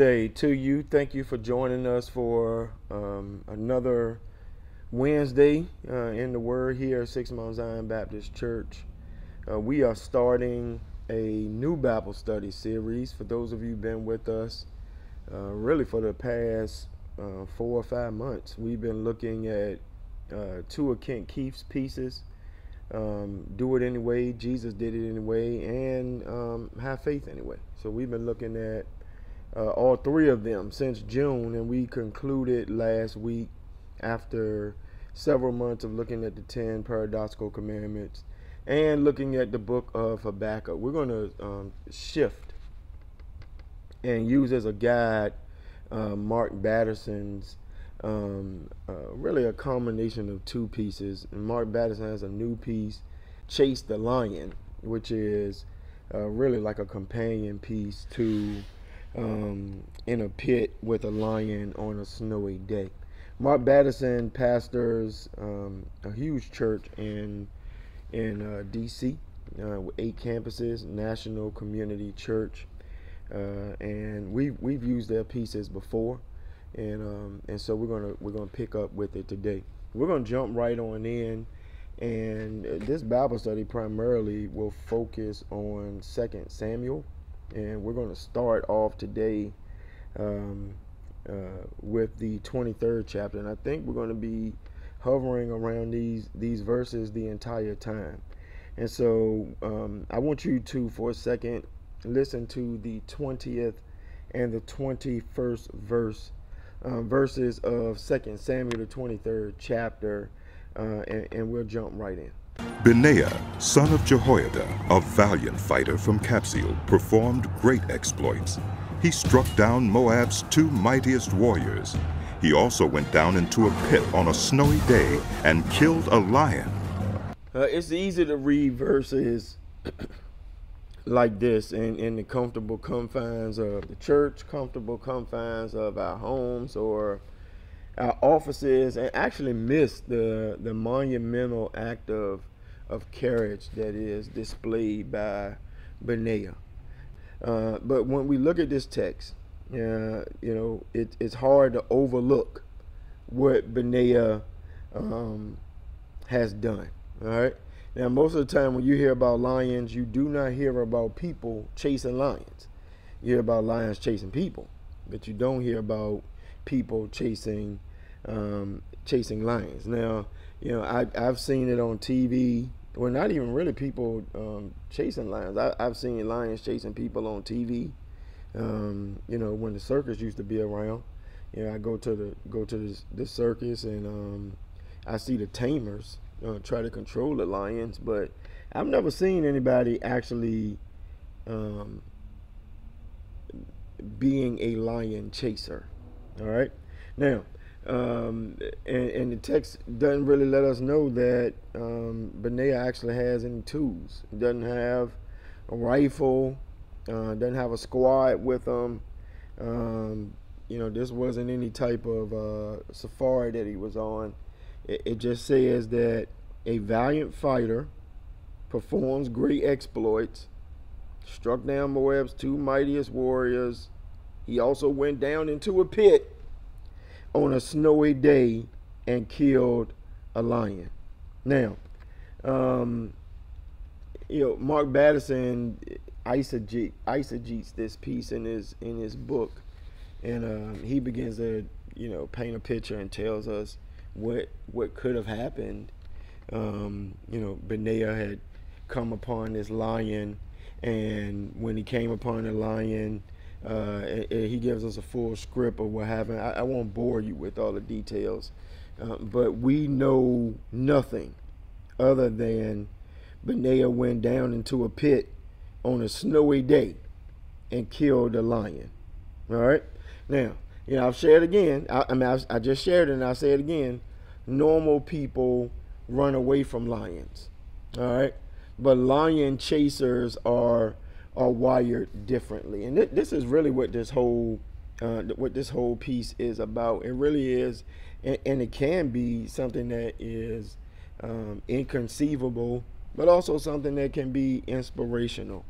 Wednesday to you. Thank you for joining us for um, another Wednesday uh, in the Word here at Six Mount Zion Baptist Church. Uh, we are starting a new Bible study series. For those of you been with us, uh, really for the past uh, four or five months, we've been looking at uh, two of Kent Keith's pieces. Um, do it anyway. Jesus did it anyway, and um, have faith anyway. So we've been looking at uh, all three of them since June, and we concluded last week after several months of looking at the 10 paradoxical commandments and looking at the book of Habakkuk. We're going to um, shift and use as a guide uh, Mark Batterson's um, uh, really a combination of two pieces. Mark Batterson has a new piece, Chase the Lion, which is uh, really like a companion piece to um, in a pit with a lion on a snowy day. Mark Batterson pastors um, a huge church in in uh, D.C. Uh, with eight campuses, National Community Church, uh, and we we've used their pieces before, and um, and so we're gonna we're gonna pick up with it today. We're gonna jump right on in, and this Bible study primarily will focus on Second Samuel and we're going to start off today um, uh, with the 23rd chapter. And i think we're going to be hovering around these these verses the entire time. And so um, i want you to for a second listen to the 20th and the 21st verse um, verses of second samuel the 23rd chapter uh, and, and we'll jump right in Benaiah, son of Jehoiada, a valiant fighter from Kabzeel, performed great exploits. He struck down Moab's two mightiest warriors. He also went down into a pit on a snowy day and killed a lion. Uh, it's easy to read verses like this in, in the comfortable confines of the church, comfortable confines of our homes or our offices, and actually miss the, the monumental act of of courage that is displayed by Benaiah. Uh, but when we look at this text, uh, you know, it, it's hard to overlook what Benaiah um, has done. All right. Now, most of the time when you hear about lions, you do not hear about people chasing lions. You hear about lions chasing people, but you don't hear about people chasing um, chasing lions. Now, you know, I, I've seen it on TV well, not even really people um, chasing lions. I, have seen lions chasing people on TV. Um, you know, when the circus used to be around. You know, I go to the go to this, this circus and um, I see the tamers uh, try to control the lions, but I've never seen anybody actually um, being a lion chaser. All right, now um, and, and, the text doesn't really let us know that um, Benaiah actually has any tools. He doesn't have a rifle, uh, doesn't have a squad with him. Um, you know, this wasn't any type of uh, safari that he was on. It, it just says that a valiant fighter performs great exploits, struck down Moab's two mightiest warriors. He also went down into a pit on a snowy day and killed a lion. Now, um, you know, Mark Batterson eisegetes this piece in his in his book, and um, he begins to you know paint a picture and tells us what what could have happened. Um, you know, Benaiah had come upon this lion, and when he came upon the lion, uh, and, and he gives us a full script of what happened. I, I won't bore you with all the details, uh, but we know nothing other than Benaiah went down into a pit on a snowy day and killed a lion. All right. Now, you know, I've shared again. I, I mean, I've, I just shared it, and I'll say it again. Normal people run away from lions. All right. But lion chasers are are wired differently. And th- this is really what this whole uh, what this whole piece is about. It really is, and, and it can be something that is um, inconceivable, but also something that can be inspirational.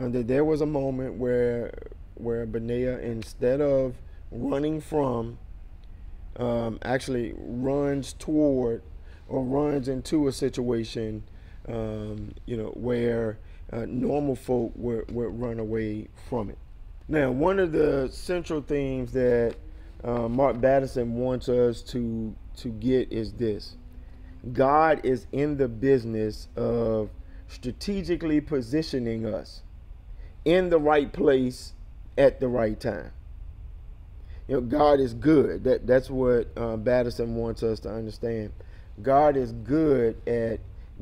uh, that there was a moment where where Benaiah, instead of running from, um, actually runs toward or runs into a situation, um, you know, where uh, normal folk would, would run away from it. Now, one of the central themes that uh, Mark Batterson wants us to to get is this: God is in the business of strategically positioning us in the right place at the right time. You know, God is good. That that's what uh, Batterson wants us to understand. God is good at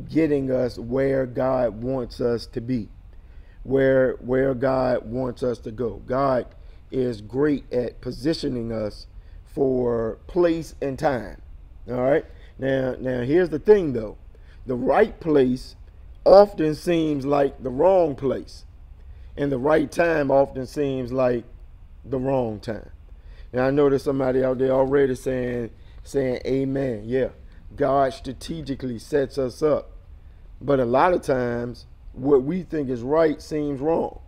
getting us where God wants us to be, where where God wants us to go. God is great at positioning us for place and time. All right. Now now here's the thing though. The right place often seems like the wrong place. And the right time often seems like the wrong time. And I know there's somebody out there already saying saying amen. Yeah. God strategically sets us up. But a lot of times what we think is right seems wrong.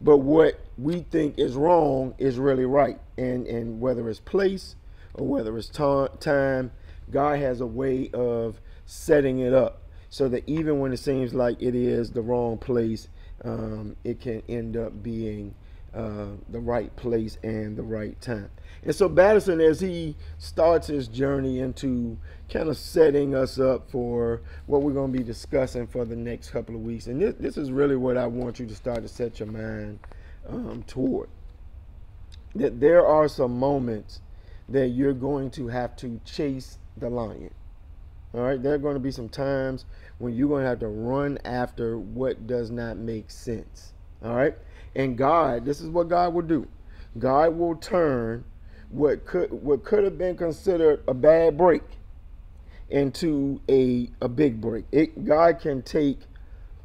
But what we think is wrong is really right. And and whether it's place or whether it's time, God has a way of setting it up so that even when it seems like it is the wrong place, um, it can end up being uh, the right place and the right time. And so Batterson, as he starts his journey into kind of setting us up for what we're going to be discussing for the next couple of weeks, and this, this is really what I want you to start to set your mind um, toward. That there are some moments that you're going to have to chase the lion. All right, there are going to be some times when you're going to have to run after what does not make sense. All right, and God, this is what God will do. God will turn what could what could have been considered a bad break into a a big break. It God can take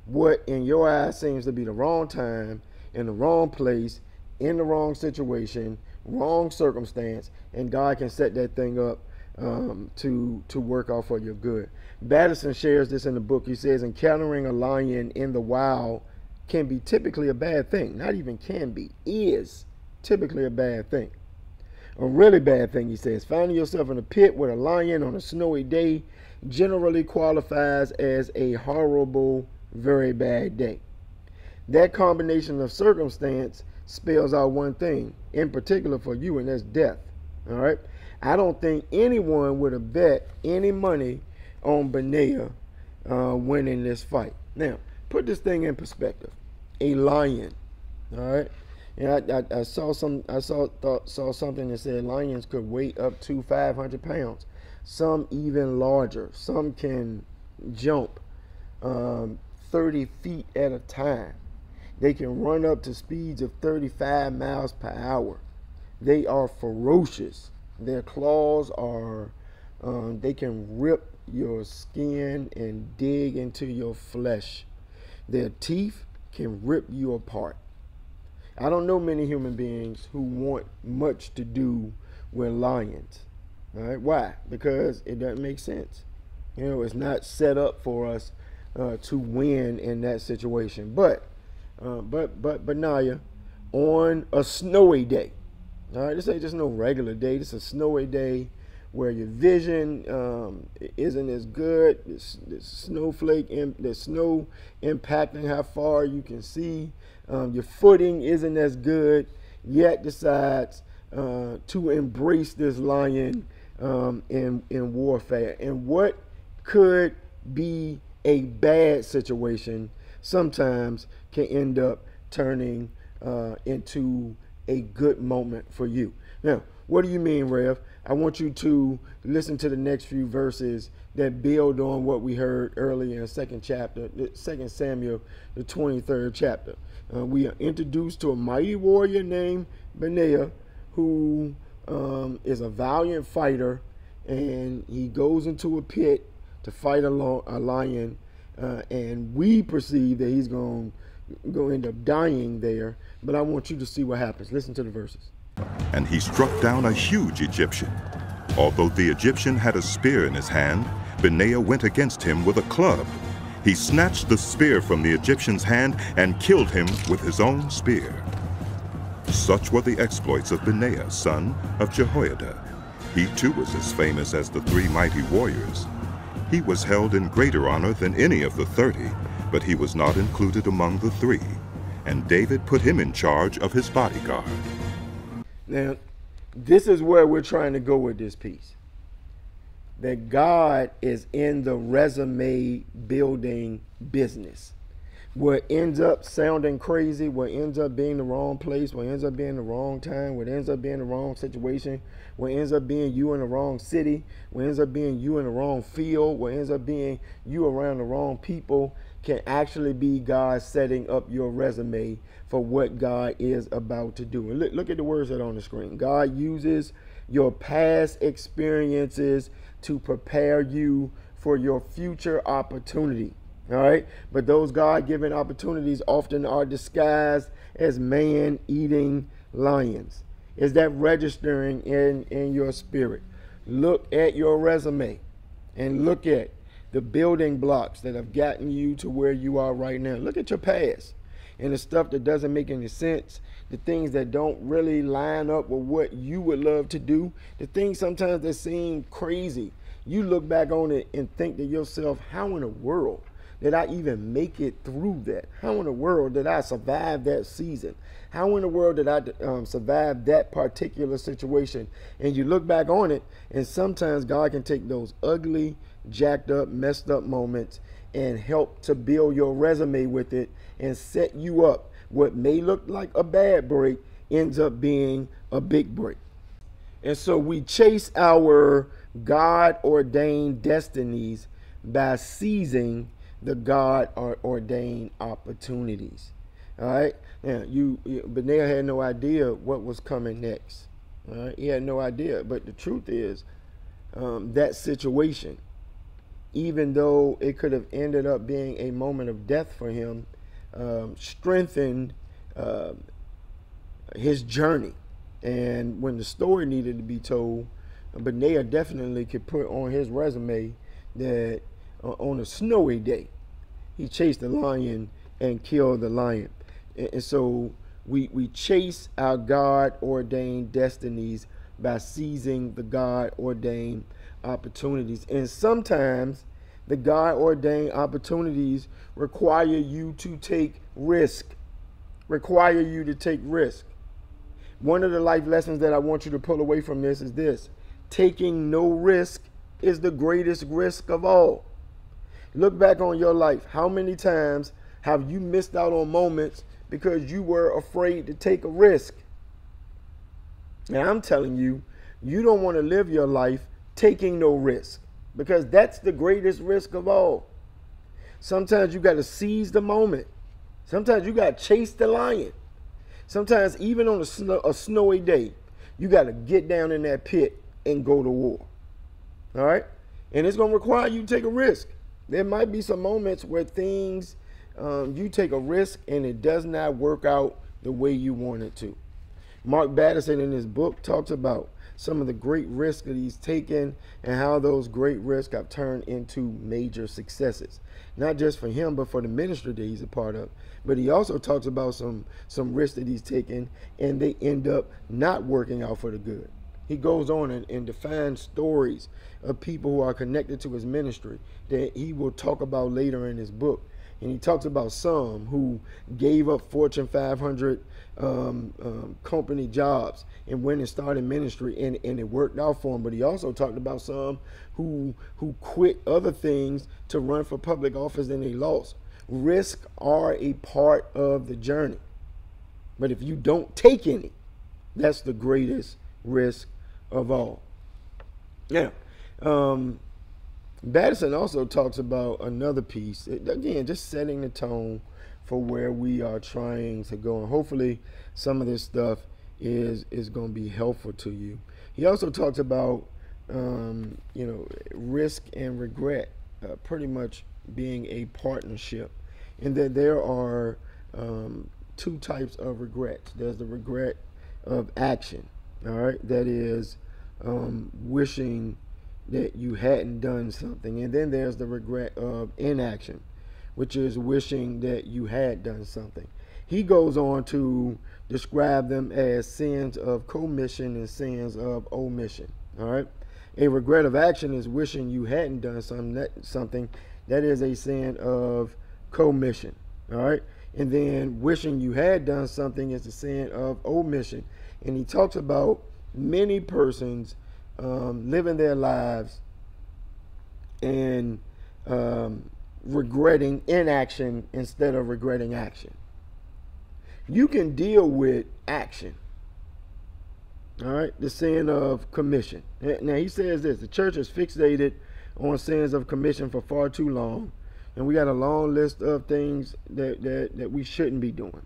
what in your eyes seems to be the wrong time, in the wrong place, in the wrong situation, wrong circumstance, and God can set that thing up um, to to work out for your good. Batterson shares this in the book. He says encountering a lion in the wild can be typically a bad thing. Not even can be, is typically a bad thing. A really bad thing, he says. Finding yourself in a pit with a lion on a snowy day generally qualifies as a horrible, very bad day. That combination of circumstance spells out one thing, in particular for you, and that's death. All right? I don't think anyone would have bet any money on Benaiah uh, winning this fight. Now, put this thing in perspective. A lion, all right. And I, I, I saw some. I saw thought, saw something that said lions could weigh up to 500 pounds. Some even larger. Some can jump um, 30 feet at a time. They can run up to speeds of 35 miles per hour. They are ferocious. Their claws are. Um, they can rip your skin and dig into your flesh. Their teeth can rip you apart. I don't know many human beings who want much to do with lions. All right, why? Because it doesn't make sense. You know, it's not set up for us uh, to win in that situation. But, uh, but, but, Benaiah, on a snowy day. All right, this ain't just no regular day. This is a snowy day where your vision um, isn't as good. The snowflake, the snow impacting how far you can see. Um, your footing isn't as good. Yet decides uh, to embrace this lion um, in in warfare. And what could be a bad situation sometimes can end up turning uh, into a good moment for you. Now, what do you mean, Rev? I want you to listen to the next few verses that build on what we heard earlier in the second chapter, the second Samuel, the 23rd chapter. Uh, we are introduced to a mighty warrior named Benaiah, who um, is a valiant fighter, and he goes into a pit to fight a, lion, uh, and we perceive that he's going to end up dying there. But I want you to see what happens. Listen to the verses and he struck down a huge Egyptian. Although the Egyptian had a spear in his hand, Benaiah went against him with a club. He snatched the spear from the Egyptian's hand and killed him with his own spear. Such were the exploits of Benaiah, son of Jehoiada. He too was as famous as the three mighty warriors. He was held in greater honor than any of the thirty, but he was not included among the three, and David put him in charge of his bodyguard. Now, this is where we're trying to go with this piece. That God is in the resume building business. What ends up sounding crazy, what ends up being the wrong place, what ends up being the wrong time, what ends up being the wrong situation, what ends up being you in the wrong city, what ends up being you in the wrong field, what ends up being you around the wrong people, can actually be God setting up your resume for what God is about to do. And look, look at the words that are on the screen. God uses your past experiences to prepare you for your future opportunity. All right. But those God given opportunities often are disguised as man eating lions. Is that registering in, in your spirit? Look at your resume and look at the building blocks that have gotten you to where you are right now. Look at your past and the stuff that doesn't make any sense, the things that don't really line up with what you would love to do, the things sometimes that seem crazy. You look back on it and think to yourself, how in the world did I even make it through that? How in the world did I survive that season? How in the world did I um, survive that particular situation? And you look back on it, and sometimes God can take those ugly, jacked up, messed up moments and help to build your resume with it and set you up. What may look like a bad break ends up being a big break. And so we chase our God ordained destinies by seizing the God ordained opportunities. All right. Now you, you Benaiah had no idea what was coming next. All right. He had no idea. But the truth is, um, that situation even though it could have ended up being a moment of death for him, um, strengthened uh, his journey. And when the story needed to be told, Benaiah definitely could put on his resume that uh, on a snowy day, he chased the lion and killed the lion. And, and so we, we chase our God ordained destinies by seizing the God ordained opportunities. And sometimes the God ordained opportunities require you to take risk, require you to take risk. One of the life lessons that I want you to pull away from this is this taking no risk is the greatest risk of all. Look back on your life. How many times have you missed out on moments because you were afraid to take a risk? Now, I'm telling you, you don't want to live your life taking no risk because that's the greatest risk of all. Sometimes you got to seize the moment. Sometimes you got to chase the lion. Sometimes, even on a, snow, a snowy day, you got to get down in that pit and go to war. All right? And it's going to require you to take a risk. There might be some moments where things, um, you take a risk and it does not work out the way you want it to. Mark Batterson in his book talks about some of the great risks that he's taken and how those great risks have turned into major successes. Not just for him, but for the ministry that he's a part of. But he also talks about some some risks that he's taken and they end up not working out for the good. He goes on and, and defines stories of people who are connected to his ministry that he will talk about later in his book. And he talks about some who gave up Fortune 500 um, um, company jobs and went and started ministry and, and it worked out for him. But he also talked about some who who quit other things to run for public office and they lost. Risk are a part of the journey. But if you don't take any, that's the greatest risk of all. Now, um, Batterson also talks about another piece. Again, just setting the tone for where we are trying to go. And hopefully some of this stuff is is going to be helpful to you. He also talks about um, you know risk and regret uh, pretty much being a partnership, and that there are um, two types of regrets. There's the regret of action, all right, that is um, wishing that you hadn't done something, and then there's the regret of inaction which is wishing that you had done something. He goes on to describe them as sins of commission and sins of omission. All right. A regret of action is wishing you hadn't done some, that, something. That is a sin of commission. All right. And then wishing you had done something is a sin of omission. And he talks about many persons um, living their lives and um, regretting inaction instead of regretting action. You can deal with action. All right, the sin of commission. Now he says this: the church is fixated on sins of commission for far too long, and we got a long list of things that that, that we shouldn't be doing.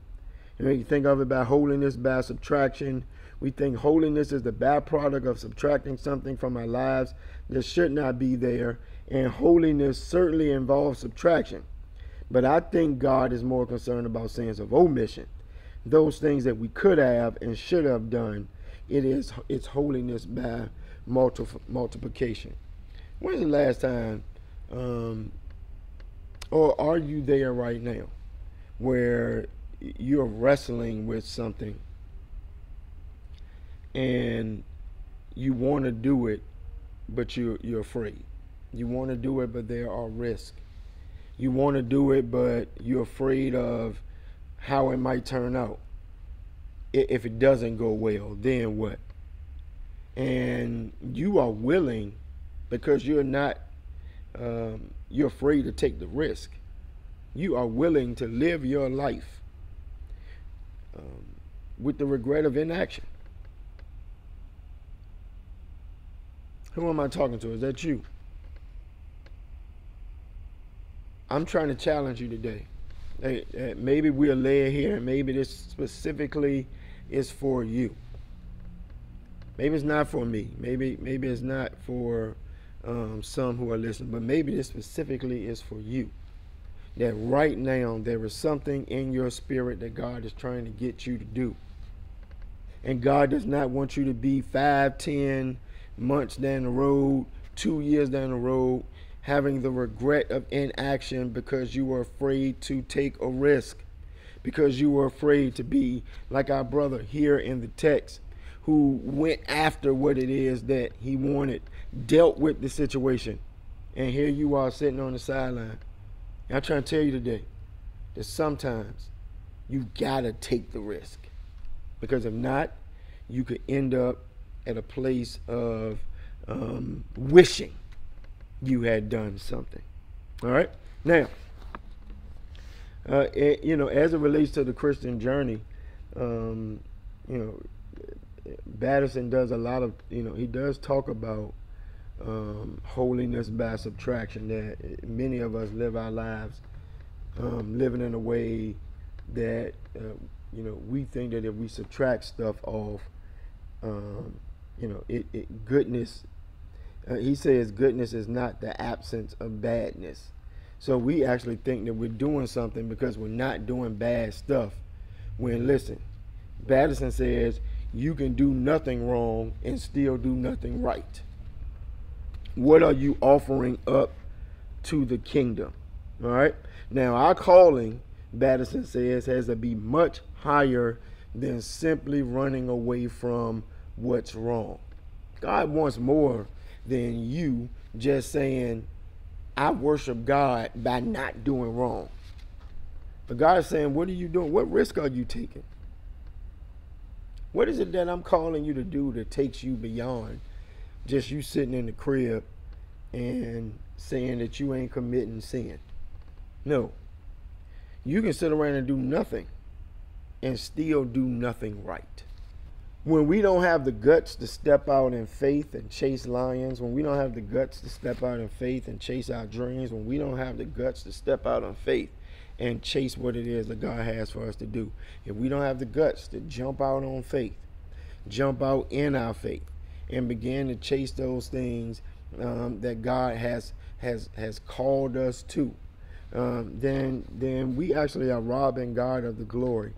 You, know, you think of it by holiness by subtraction. We think holiness is the byproduct of subtracting something from our lives that should not be there, and holiness certainly involves subtraction. But I think God is more concerned about sins of omission, those things that we could have and should have done it is its holiness by multi- multiplication. When's the last time, um, or are you there right now, where you're wrestling with something and you want to do it, but you're you're afraid. You want to do it, but there are risks. You want to do it, but you're afraid of how it might turn out if it doesn't go well, then what? And you are willing because you're not, um, you're afraid to take the risk. You are willing to live your life um, with the regret of inaction. Who am I talking to? Is that you? I'm trying to challenge you today. Maybe we're led here, and maybe this specifically is for you. Maybe it's not for me. Maybe maybe it's not for um, some who are listening, but maybe this specifically is for you. That right now there is something in your spirit that God is trying to get you to do. And God does not want you to be five, ten months down the road, two years down the road, having the regret of inaction because you were afraid to take a risk because you were afraid to be like our brother here in the text who went after what it is that he wanted, dealt with the situation. And here you are sitting on the sideline. I'm trying to tell you today that sometimes you gotta take the risk. Because if not, you could end up at a place of um, wishing you had done something. All right? Now, uh, it, you know, as it relates to the Christian journey, um, you know, Batterson does a lot of, you know, he does talk about um, holiness by subtraction. That many of us live our lives um, living in a way that, uh, you know, we think that if we subtract stuff off, um, you know, it, it goodness. Uh, he says goodness is not the absence of badness. So we actually think that we're doing something because we're not doing bad stuff. When listen, Batterson says you can do nothing wrong and still do nothing right. What are you offering up to the kingdom? All right. Now our calling, Batterson says, has to be much higher than simply running away from what's wrong. God wants more than you just saying, I worship God by not doing wrong. But God is saying, What are you doing? What risk are you taking? What is it that I'm calling you to do that takes you beyond just you sitting in the crib and saying that you ain't committing sin? No. You can sit around and do nothing and still do nothing right when we don't have the guts to step out in faith and chase lions, when we don't have the guts to step out in faith and chase our dreams, when we don't have the guts to step out in faith and chase what it is that God has for us to do, if we don't have the guts to jump out on faith, jump out in our faith, and begin to chase those things um, that God has has has called us to, um, then then we actually are robbing God of the glory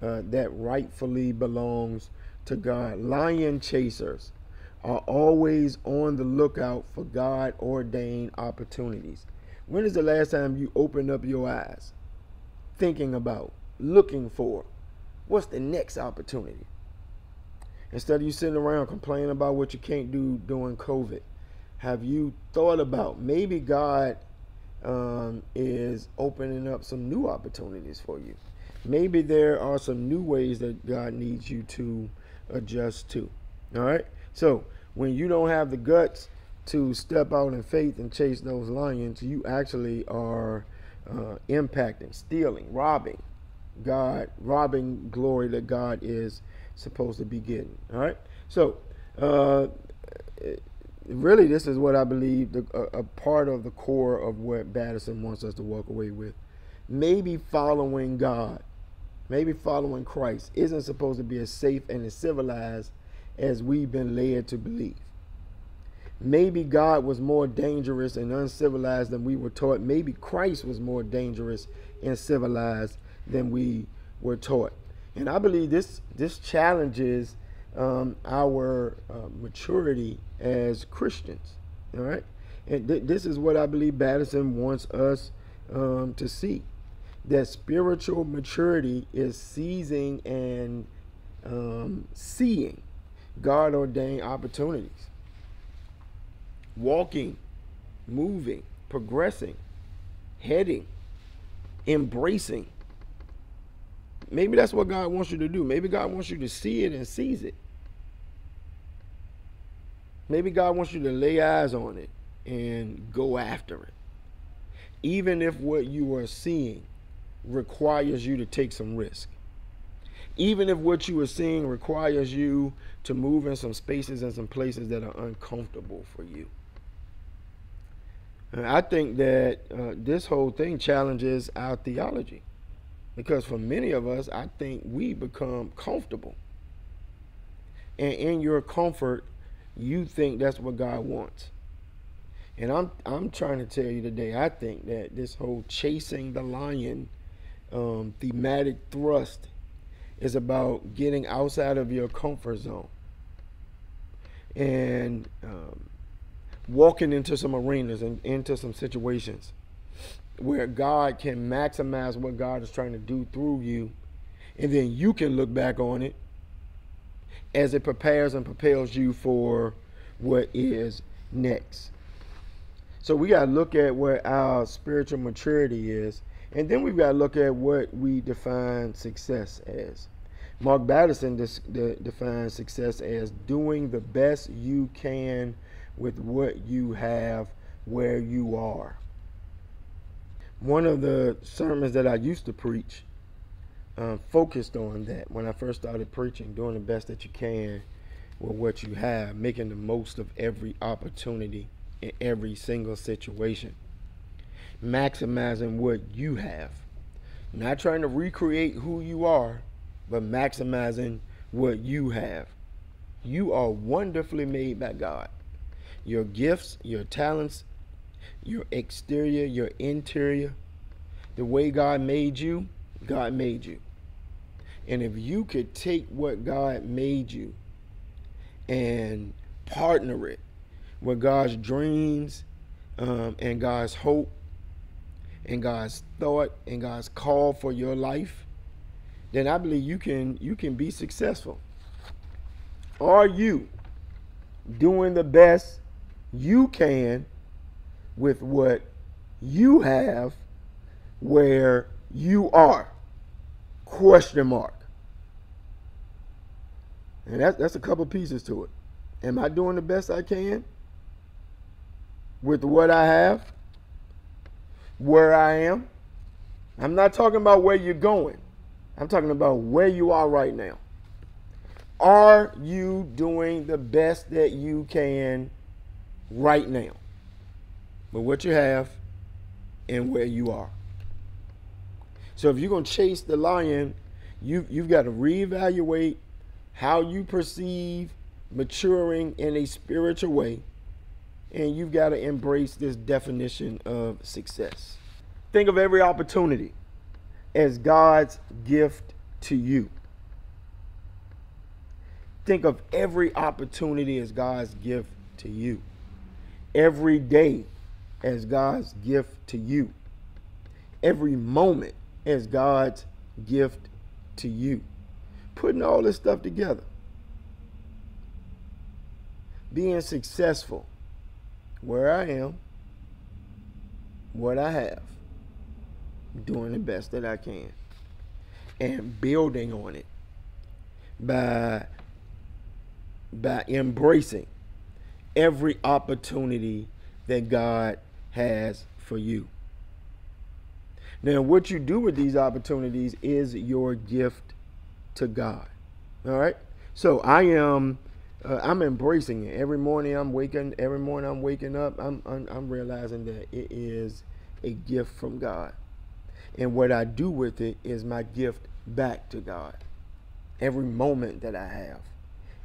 uh, that rightfully belongs to God. Lion chasers are always on the lookout for God ordained opportunities. When is the last time you opened up your eyes, thinking about, looking for, what's the next opportunity? Instead of you sitting around complaining about what you can't do during COVID, have you thought about maybe God um, is opening up some new opportunities for you? Maybe there are some new ways that God needs you to adjust to. All right. So when you don't have the guts to step out in faith and chase those lions, you actually are uh, impacting, stealing, robbing God, robbing glory that God is supposed to be getting. All right. So, uh, really, this is what I believe the, a, a, part of the core of what Batterson wants us to walk away with. Maybe following God, maybe following Christ isn't supposed to be as safe and as civilized as we've been led to believe. Maybe God was more dangerous and uncivilized than we were taught. Maybe Christ was more dangerous and civilized than we were taught. And I believe this this challenges um, our uh, maturity as Christians. All right, and th- this is what I believe Batterson wants us um, to see: that spiritual maturity is seizing and um, seeing God ordained opportunities, walking, moving, progressing, heading, embracing Maybe that's what God wants you to do. Maybe God wants you to see it and seize it. Maybe God wants you to lay eyes on it and go after it. Even if what you are seeing requires you to take some risk. Even if what you are seeing requires you to move in some spaces and some places that are uncomfortable for you. And I think that uh, this whole thing challenges our theology. Because for many of us, I think we become comfortable. And in your comfort, you think that's what God wants. And I'm I'm trying to tell you today, I think that this whole chasing the lion um, thematic thrust is about getting outside of your comfort zone and um, walking into some arenas and into some situations where God can maximize what God is trying to do through you. And then you can look back on it as it prepares and propels you for what is next. So we got to look at what our spiritual maturity is. And then we've got to look at what we define success as. Mark Batterson de- defines success as doing the best you can with what you have where you are one of the sermons that I used to preach uh, focused on that when I first started preaching, doing the best that you can with what you have, making the most of every opportunity in every single situation, maximizing what you have, not trying to recreate who you are, but maximizing what you have. You are wonderfully made by God. Your gifts, your talents, your exterior, your interior, the way God made you, God made you. And if you could take what God made you and partner it with God's dreams um, and God's hope and God's thought and God's call for your life, then I believe you can you can be successful. Are you doing the best you can with what you have where you are? Question mark. And that's that's a couple pieces to it. Am I doing the best I can with what I have? Where I am? I'm not talking about where you're going. I'm talking about where you are right now. Are you doing the best that you can right now? with what you have and where you are. So if you're going to chase the lion, you, you've got to reevaluate how you perceive maturing in a spiritual way, and you've got to embrace this definition of success. Think of every opportunity as God's gift to you. Think of every opportunity as God's gift to you. Every day as God's gift to you. Every moment as God's gift to you. Putting all this stuff together. Being successful where I am, what I have, doing the best that I can, and building on it by by embracing every opportunity that God has for you. Now, what you do with these opportunities is your gift to God. All right. So I am, uh, I'm embracing it. Every morning I'm waking. Every morning I'm waking up. I'm, I'm, I'm realizing that it is a gift from God, and what I do with it is my gift back to God. Every moment that I have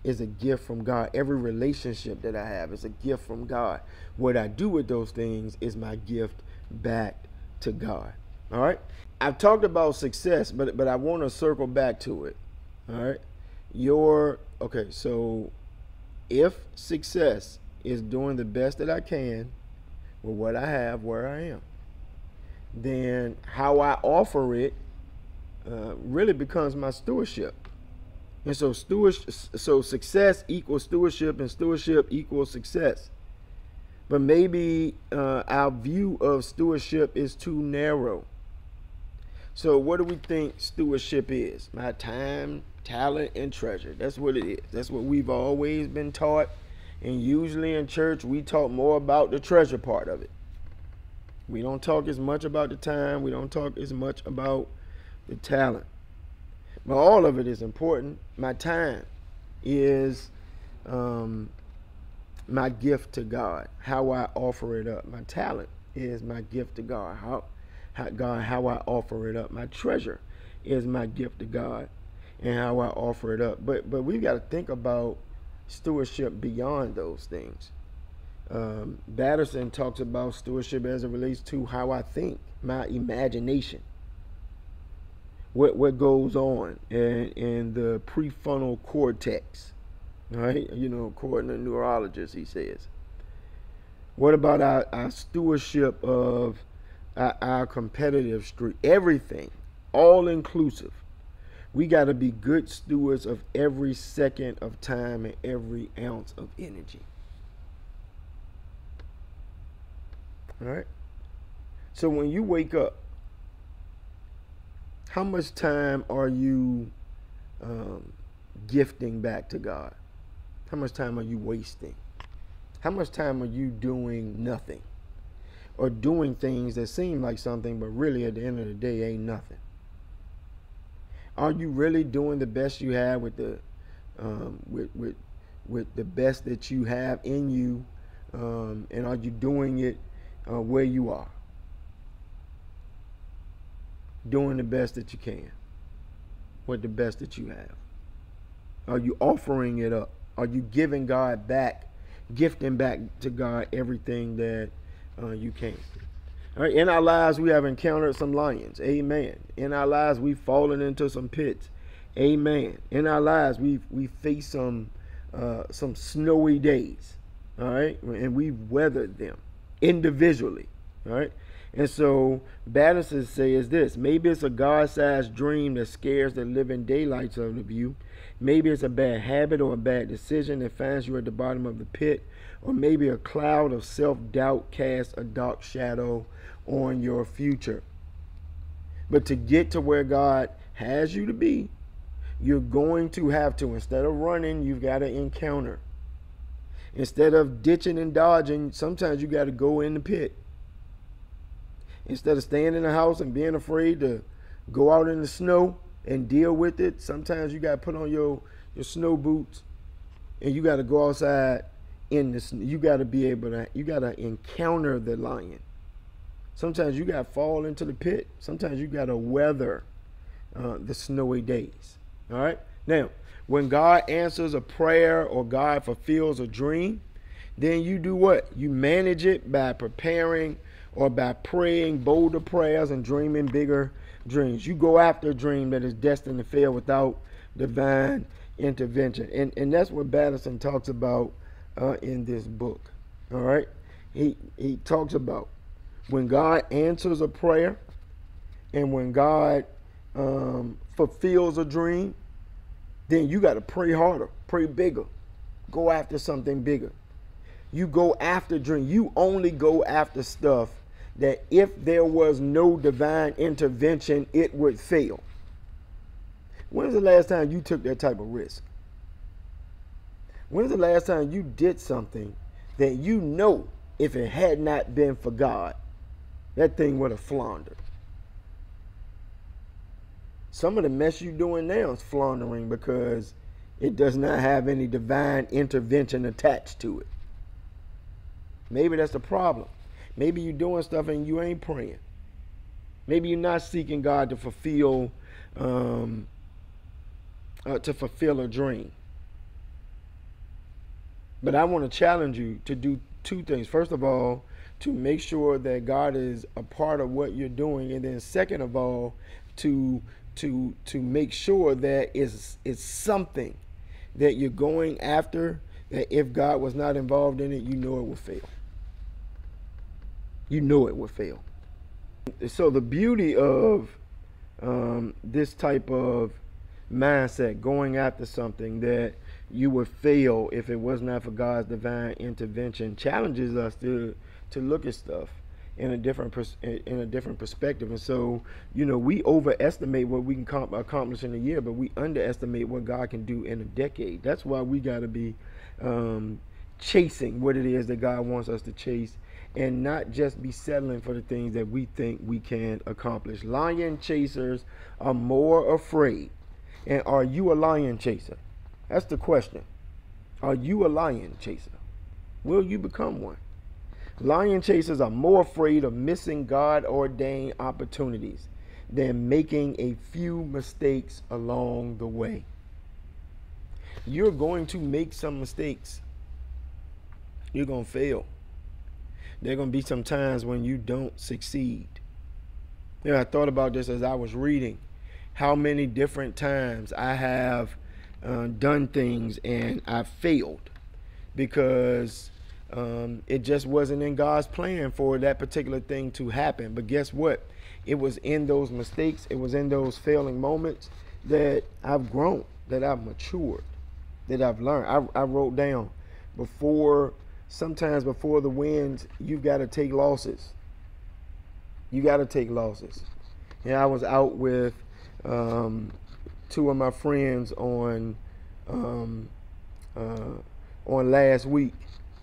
is a gift from God. Every relationship that I have is a gift from God. What I do with those things is my gift back to God. All right. I've talked about success, but but I want to circle back to it. All right. Your okay, so if success is doing the best that I can with what I have where I am, then how I offer it uh, really becomes my stewardship. And so steward, so success equals stewardship, and stewardship equals success. But maybe uh, our view of stewardship is too narrow. So what do we think stewardship is? My time, talent, and treasure. That's what it is. That's what we've always been taught. And usually in church, we talk more about the treasure part of it. We don't talk as much about the time. We don't talk as much about the talent. But all of it is important. My time is um, my gift to God. How I offer it up. My talent is my gift to God. How, how God, how I offer it up. My treasure is my gift to God, and how I offer it up. But but we've got to think about stewardship beyond those things. Um, Batterson talks about stewardship as it relates to how I think, my imagination what what goes on in, in the prefrontal cortex. Right? You know, according to neurologists, he says. What about our, our stewardship of our, competitive streak? Everything, all inclusive. We got to be good stewards of every second of time and every ounce of energy. All right? So when you wake up, how much time are you um, gifting back to God? How much time are you wasting? How much time are you doing nothing? Or doing things that seem like something, but really at the end of the day ain't nothing? Are you really doing the best you have with the um, with with with the best that you have in you, um, and are you doing it uh, where you are? doing the best that you can with the best that you have? Are you offering it up? Are you giving God back, gifting back to God everything that uh, you can? All right, in our lives, we have encountered some lions. Amen. In our lives, we've fallen into some pits. Amen. In our lives, we've we faced some uh, some snowy days. All right, and we've weathered them individually. All right, and so Batterson says this maybe it's a God sized dream that scares the living daylights out of you. Maybe it's a bad habit or a bad decision that finds you at the bottom of the pit. Or maybe a cloud of self doubt casts a dark shadow on your future. But to get to where God has you to be, you're going to have to, instead of running, you've got to encounter. Instead of ditching and dodging, sometimes you got to go in the pit. Instead of staying in the house and being afraid to go out in the snow and deal with it, sometimes you got to put on your your snow boots and you got to go outside in the snow. You got to be able to you got to encounter the lion. Sometimes you got to fall into the pit. Sometimes you got to weather uh, the snowy days. All right? Now, when God answers a prayer or God fulfills a dream, then you do what? You manage it by preparing or by praying bolder prayers and dreaming bigger dreams. You go after a dream that is destined to fail without divine intervention. And, and that's what Batterson talks about uh, in this book. All right. he he talks about when God answers a prayer and when God um, fulfills a dream, then you got to pray harder, pray bigger, go after something bigger. You go after dream. You only go after stuff that if there was no divine intervention, it would fail. When was the last time you took that type of risk? When was the last time you did something that you know if it had not been for God, that thing would have floundered? Some of the mess you're doing now is floundering because it does not have any divine intervention attached to it. Maybe that's the problem. Maybe you're doing stuff and you ain't praying. Maybe you're not seeking God to fulfill um, uh, to fulfill a dream. But I want to challenge you to do two things. First of all, to make sure that God is a part of what you're doing, and then second of all, to to to make sure that it's it's something that you're going after that if God was not involved in it, you know it will fail. You know it would fail. So the beauty of um, this type of mindset, going after something that you would fail if it was not for God's divine intervention, challenges us to to look at stuff in a different pers- in a different perspective. And so, you know, we overestimate what we can com- accomplish in a year, but we underestimate what God can do in a decade. That's why we got to be um, chasing what it is that God wants us to chase and not just be settling for the things that we think we can accomplish. Lion chasers are more afraid and are you a lion chaser? That's the question. Are you a lion chaser? Will you become one? Lion chasers are more afraid of missing God ordained opportunities than making a few mistakes along the way. You're going to make some mistakes. You're going to fail. There are going to be some times when you don't succeed. You know, I thought about this as I was reading how many different times I have uh, done things and I failed because um, it just wasn't in God's plan for that particular thing to happen. But guess what? It was in those mistakes, it was in those failing moments that I've grown, that I've matured, that I've learned. I, I wrote down before, sometimes before the wins, you've got to take losses. You got to take losses. And I was out with um, two of my friends on um, uh, on last week,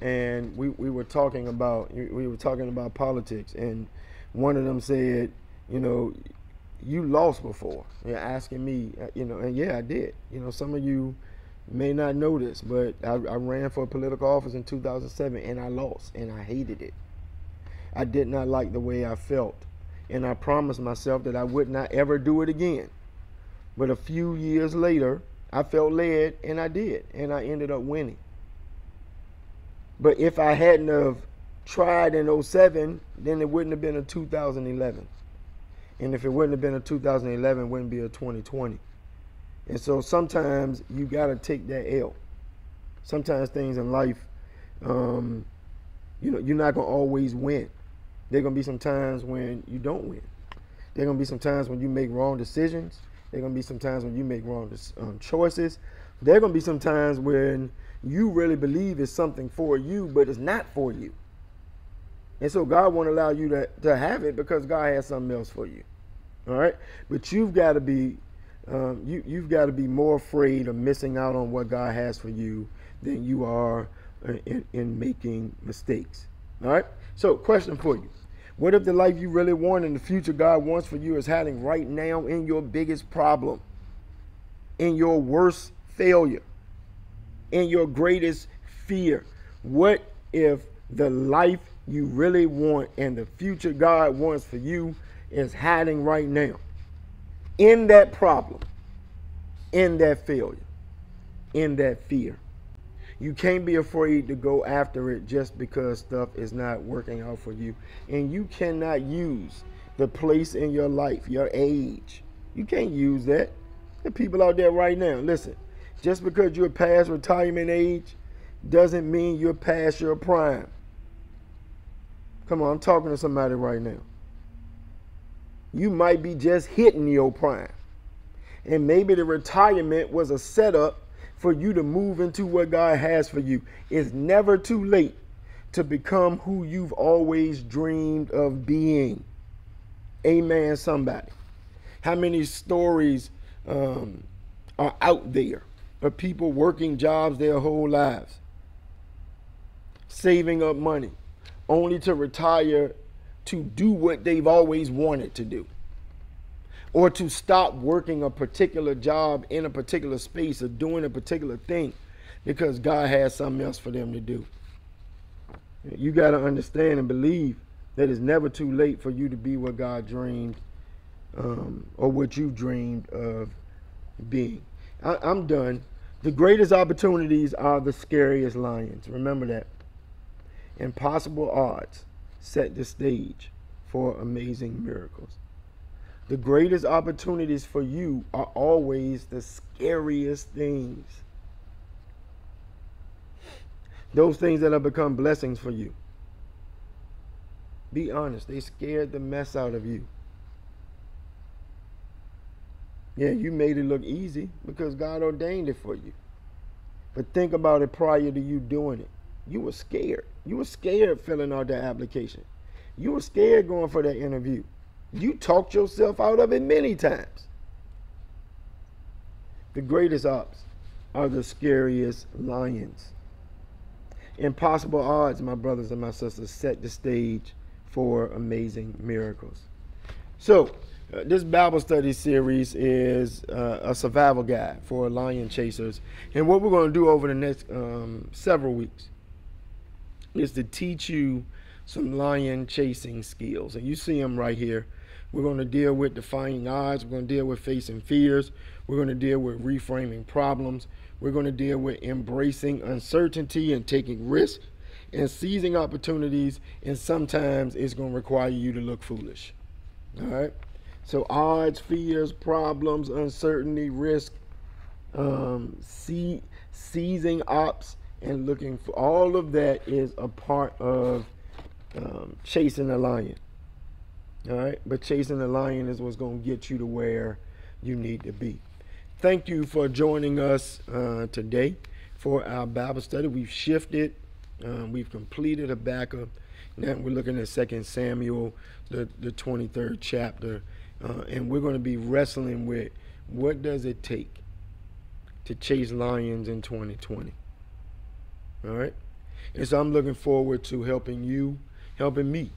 and we, we were talking about we were talking about politics, and one of them said, you know, you lost before. You're asking me, uh, you know, and yeah, I did. You know, some of you may not know this, but I, I ran for a political office in 2007, and I lost, and I hated it. I did not like the way I felt and I promised myself that I would not ever do it again. But a few years later, I felt led and I did, and I ended up winning. But if I hadn't have tried in 07, then it wouldn't have been a 2011. And if it wouldn't have been a 2011, it wouldn't be a 2020. And so sometimes you got to take that L. Sometimes things in life, um, you know, you're not going to always win. There going to be some times when you don't win. There going to be some times when you make wrong decisions. There going to be some times when you make wrong um, choices. There going to be some times when you really believe it's something for you, but it's not for you. And so God won't allow you to, to have it because God has something else for you. All right? But you've got to be um, you, you've got to be more afraid of missing out on what God has for you than you are in, in making mistakes. All right? So, question for you. What if the life you really want and the future God wants for you is hiding right now in your biggest problem, in your worst failure, in your greatest fear? What if the life you really want and the future God wants for you is hiding right now in that problem, in that failure, in that fear? You can't be afraid to go after it just because stuff is not working out for you. And you cannot use the place in your life, your age. You can't use that. The people out there right now. Listen, just because you're past retirement age doesn't mean you're past your prime. Come on, I'm talking to somebody right now. You might be just hitting your prime. And maybe the retirement was a setup for you to move into what God has for you. It's never too late to become who you've always dreamed of being. Amen, somebody. How many stories um, are out there of people working jobs their whole lives, saving up money, only to retire to do what they've always wanted to do? Or to stop working a particular job in a particular space or doing a particular thing because God has something else for them to do. You got to understand and believe that it's never too late for you to be what God dreamed um, or what you dreamed of being. I, I'm done. The greatest opportunities are the scariest lions. Remember that. Impossible odds set the stage for amazing miracles. The greatest opportunities for you are always the scariest things. Those things that have become blessings for you. Be honest, they scared the mess out of you. Yeah, you made it look easy because God ordained it for you. But think about it prior to you doing it. You were scared. You were scared filling out that application. You were scared going for that interview. You talked yourself out of it many times. The greatest ops are the scariest lions. Impossible odds, my brothers and my sisters, set the stage for amazing miracles. So, uh, this Bible study series is uh, a survival guide for lion chasers. And what we're going to do over the next um, several weeks is to teach you some lion chasing skills. And you see them right here. We're going to deal with defying odds. We're going to deal with facing fears. We're going to deal with reframing problems. We're going to deal with embracing uncertainty and taking risks and seizing opportunities. And sometimes it's going to require you to look foolish. All right. So odds, fears, problems, uncertainty, risk, um, see, seizing ops, and looking for all of that is a part of um, chasing a lion. All right, but chasing the lion is what's going to get you to where you need to be. Thank you for joining us uh, today for our Bible study. We've shifted, um, we've completed Habakkuk. Now we're looking at Second Samuel, the, the 23rd chapter. Uh, and we're going to be wrestling with what does it take to chase lions in 2020. All right. And so I'm looking forward to helping you, helping me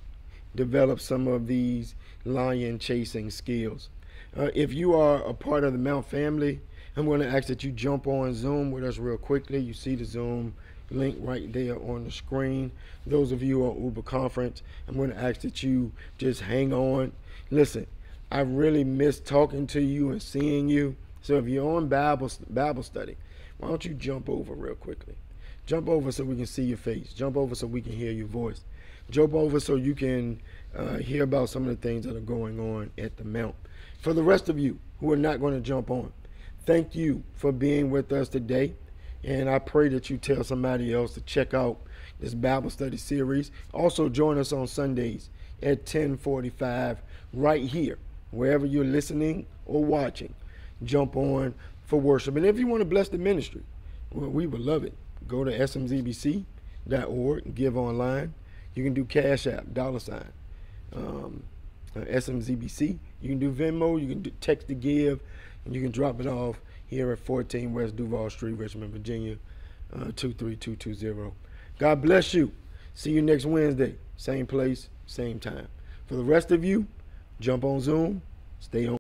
develop some of these lion chasing skills. Uh, if you are a part of the Mount family, I'm going to ask that you jump on Zoom with us real quickly. You see the Zoom link right there on the screen. Those of you on Uber Conference, I'm going to ask that you just hang on. Listen, I really miss talking to you and seeing you. So if you're on Bible Bible study, why don't you jump over real quickly? Jump over so we can see your face. Jump over so we can hear your voice. Jump over so you can uh, hear about some of the things that are going on at the Mount. For the rest of you who are not going to jump on, thank you for being with us today. And I pray that you tell somebody else to check out this Bible study series. Also join us on Sundays at 1045 right here wherever you're listening or watching, jump on for worship. And if you want to bless the ministry, well, we would love it. Go to smzbc.org, give online. You can do Cash App, dollar sign, um, uh, SMZBC. You can do Venmo, you can do text to give, and you can drop it off here at 14 West Duval Street, Richmond, Virginia, uh, 23220. God bless you. See you next Wednesday, same place, same time. For the rest of you, Jump on Zoom. Stay on.